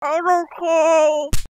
I'm okay.